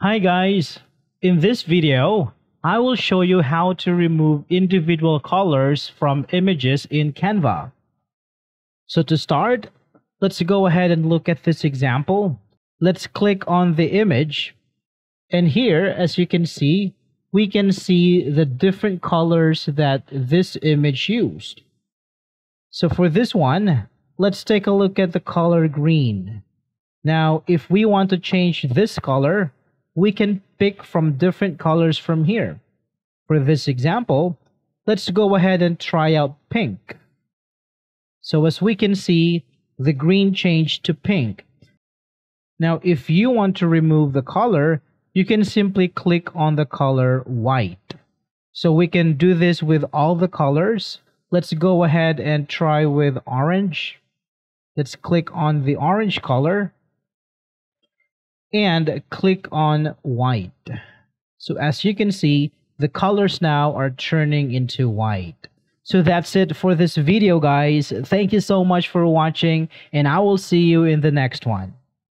Hi guys, in this video, I will show you how to remove individual colors from images in Canva. So to start, let's go ahead and look at this example. Let's click on the image. And here, as you can see, we can see the different colors that this image used. So for this one, let's take a look at the color green. Now, if we want to change this color, we can pick from different colors from here. For this example, let's go ahead and try out pink. So as we can see, the green changed to pink. Now, if you want to remove the color, you can simply click on the color white. So we can do this with all the colors. Let's go ahead and try with orange. Let's click on the orange color and click on white. So as you can see, the colors now are turning into white. So that's it for this video guys. Thank you so much for watching and I will see you in the next one.